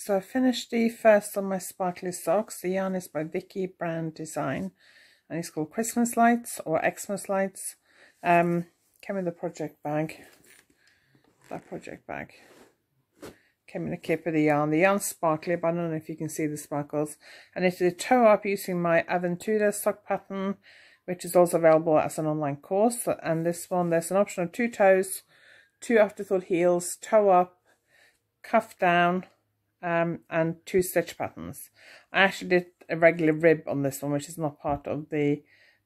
So I finished the first of my sparkly socks. The yarn is by Vicky Brand Design and it's called Christmas Lights or Xmas Lights. Um, came in the project bag. That project bag. Came in a kit of the yarn. The yarn's sparkly, but I don't know if you can see the sparkles. And it's a toe up using my Aventuras sock pattern, which is also available as an online course. And this one, there's an option of two toes, two afterthought heels, toe up, cuff down, um, and two stitch patterns. I actually did a regular rib on this one, which is not part of the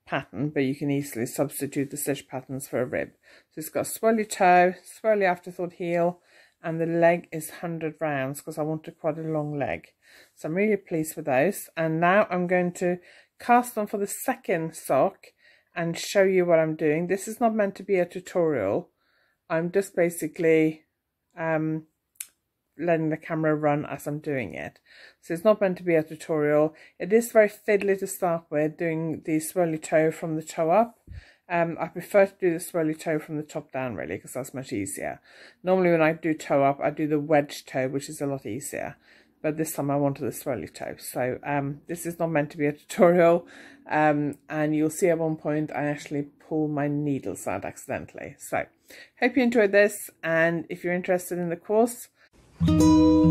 pattern, but you can easily substitute the stitch patterns for a rib. So it's got swirly toe, swirly afterthought heel, and the leg is 100 rounds because I wanted quite a long leg. So I'm really pleased with those. And now I'm going to cast on for the second sock and show you what I'm doing. This is not meant to be a tutorial. I'm just basically um, letting the camera run as I'm doing it. So it's not meant to be a tutorial. It is very fiddly to start with, doing the swirly toe from the toe up. Um, I prefer to do the swirly toe from the top down really because that's much easier. Normally when I do toe up, I do the wedge toe, which is a lot easier. But this time I wanted the swirly toe. So um, this is not meant to be a tutorial. Um, and you'll see at one point I actually pull my needles out accidentally. So hope you enjoyed this. And if you're interested in the course, Música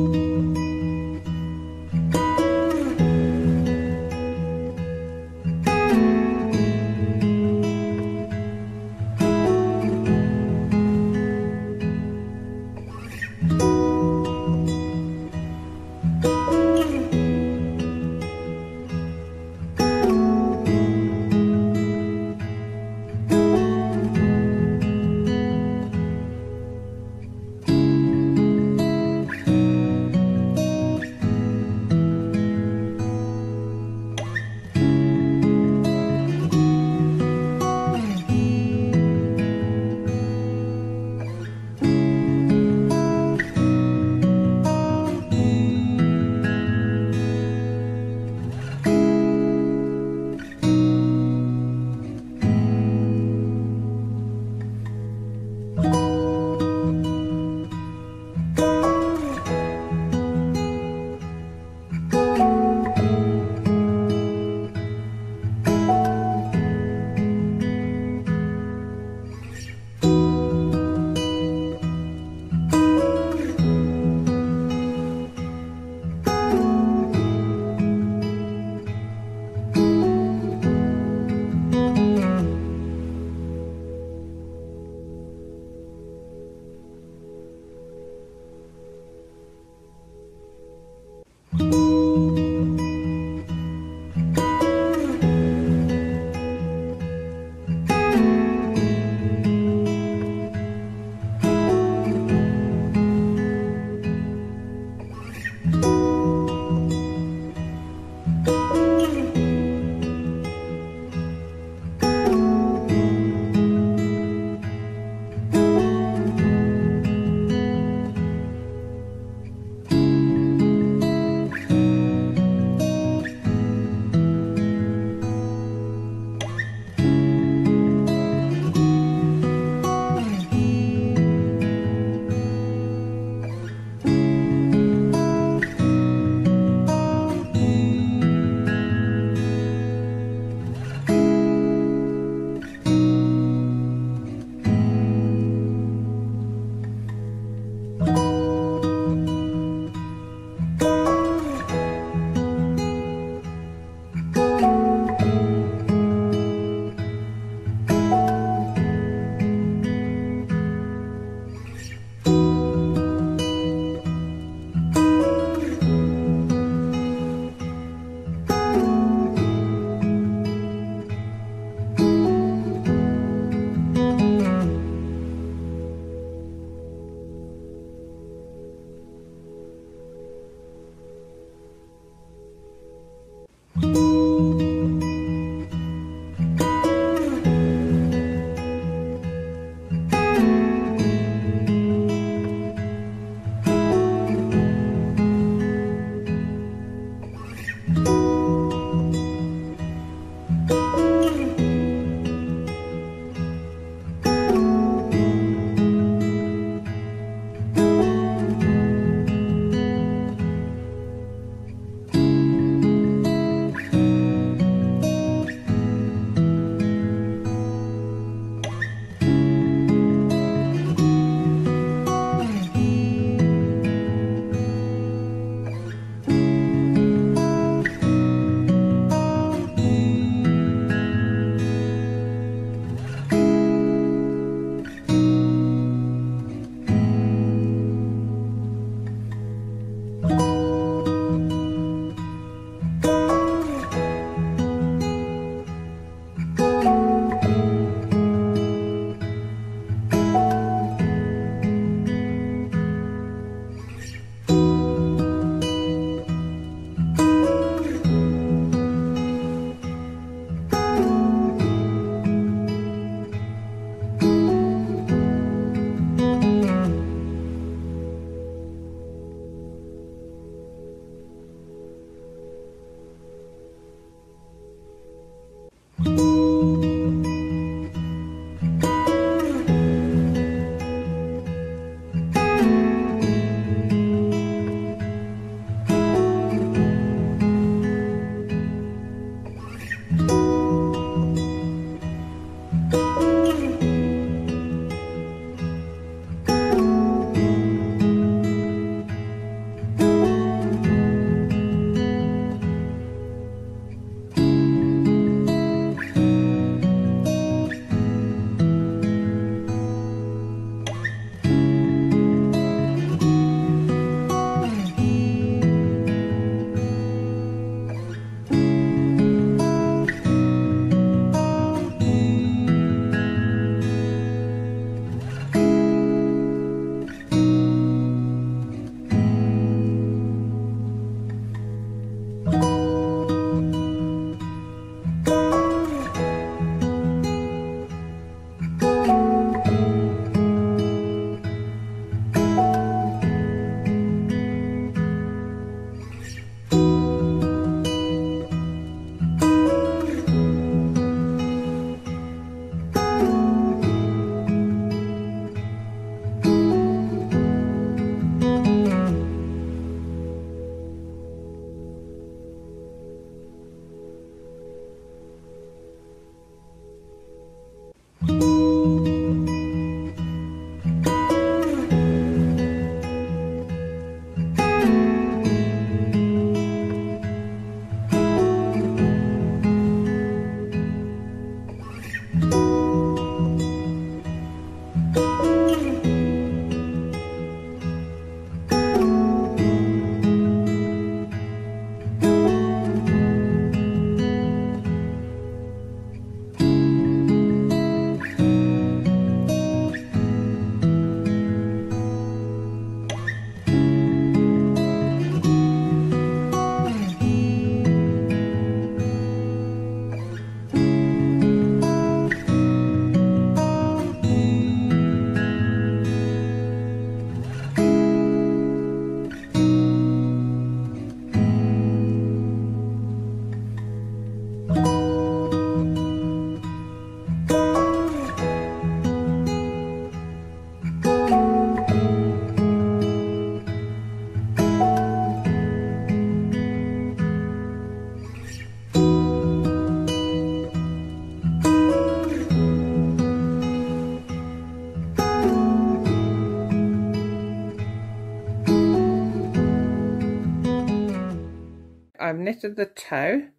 I've knitted the toe.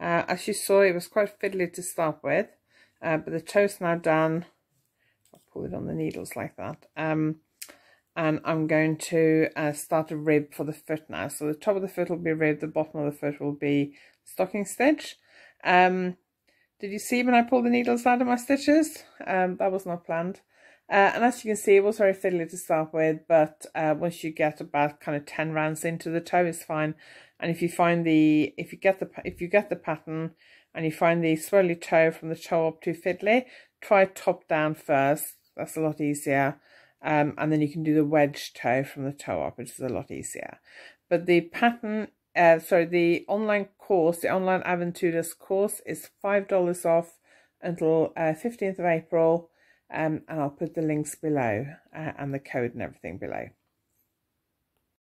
Uh, as you saw, it was quite fiddly to start with, uh, but the toe's now done. I'll pull it on the needles like that. Um, and I'm going to uh, start a rib for the foot now. So the top of the foot will be rib, the bottom of the foot will be stocking stitch. Um, did you see when I pulled the needles out of my stitches? Um, that was not planned. Uh, and as you can see, it was very fiddly to start with, but uh, once you get about kind of 10 rounds into the toe, it's fine. And if you find the, if you get the, if you get the pattern and you find the swirly toe from the toe up too fiddly, try top down first. That's a lot easier. Um, and then you can do the wedge toe from the toe up, which is a lot easier. But the pattern, uh, sorry, the online course, the online Aventuras course is $5 off until uh, 15th of April um, and I'll put the links below uh, and the code and everything below.